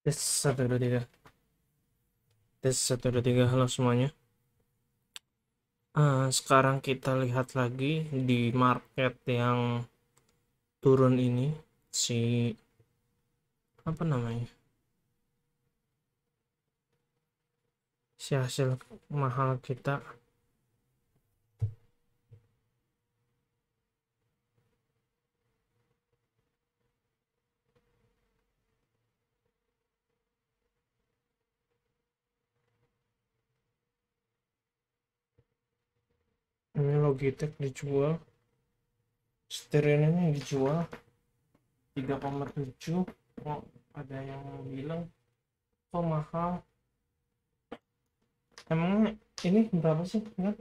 Tes satu dua tiga. Tes satu dua tiga. Halo semuanya. Uh, sekarang kita lihat lagi di market yang turun ini si apa namanya si hasil mahal kita ini Logitech dijual. Setir ini dijual. 3,7 oh, ada yang bilang kok mahal? Emangnya ini berapa sih? Kan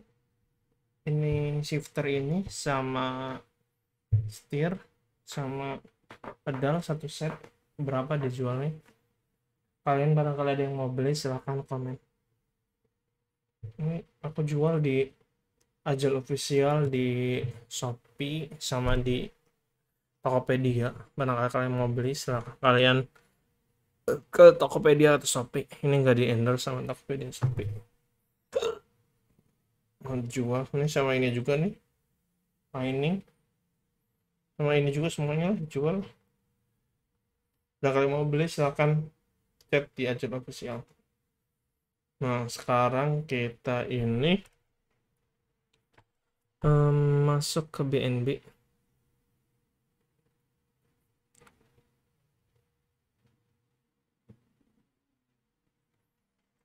ini shifter ini sama setir sama pedal satu set. Berapa dijualnya kalian barangkali ada yang mau beli silahkan komen. Ini aku jual di Ajal official di Shopee sama di Tokopedia. Barangkali kalian mau beli silahkan. Kalian ke Tokopedia atau Shopee. Ini enggak di endorse sama Tokopedia Shopee. Mau jual ini sama ini juga nih. Mining. Sama ini juga semuanya jual dan kalian mau beli silahkan chat di Ajal official. Nah sekarang kita ini um, masuk ke BNB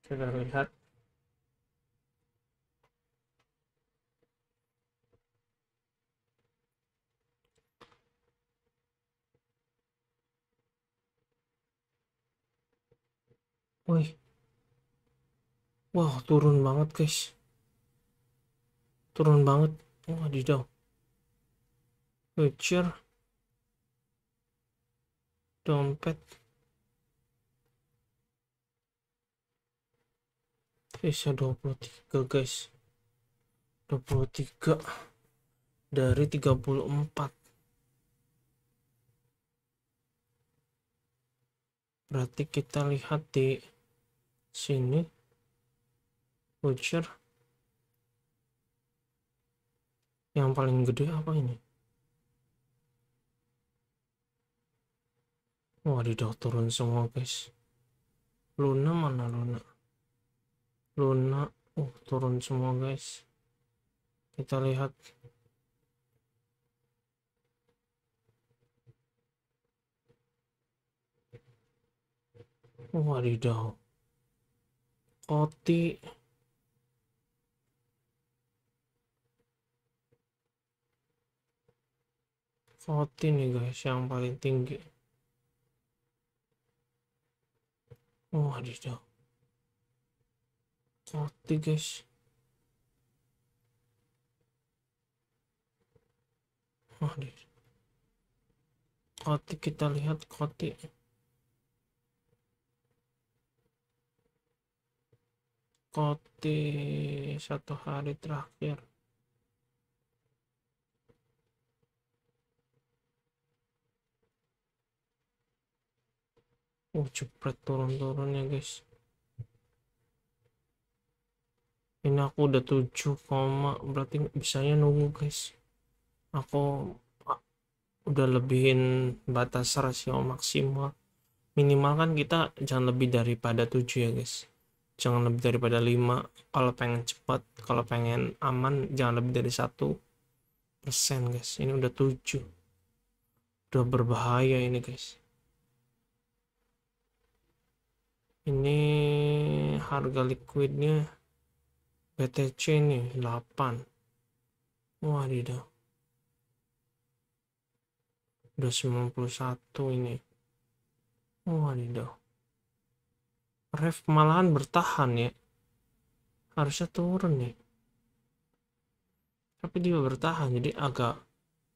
kita lihat Wih. Wow, turun banget, guys. Turun banget. Di dong. Voucher. Dompet. Bisa 23, guys. 23 dari 34. Berarti kita lihat di sini voucher yang paling gede apa ini? Wah turun semua guys. Luna mana Luna? Luna uh turun semua guys. Kita lihat. Wadidaw Oti Oti nih guys yang paling tinggi. Wadidaw Oti guys. Wadidaw Koti kita lihat Koti. Koti satu hari terakhir Oh cepet turun-turun ya guys. Ini aku udah 7, berarti bisanya nunggu guys. Aku udah lebihin batas rasio maksimal. Minimal kan kita jangan lebih daripada 7 ya guys. Jangan lebih daripada 5 kalau pengen cepat kalau pengen aman jangan lebih dari satu persen guys. Ini udah 7 udah berbahaya ini guys ini harga liquidnya BTC nih 8 wadidaw udah 91 ini. Wadidaw ref malahan bertahan ya. Harusnya turun nih. Tapi dia bertahan jadi agak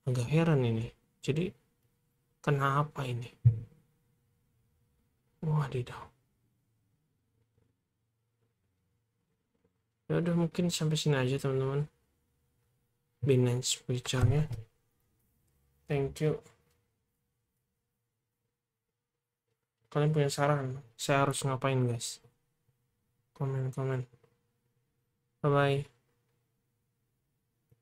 agak heran ini. Jadi kenapa ini? Wadidaw ya udah mungkin sampai sini aja teman-teman. Binance bicaranya thank you. Kalian punya saran saya harus ngapain guys? Komen komen. Bye bye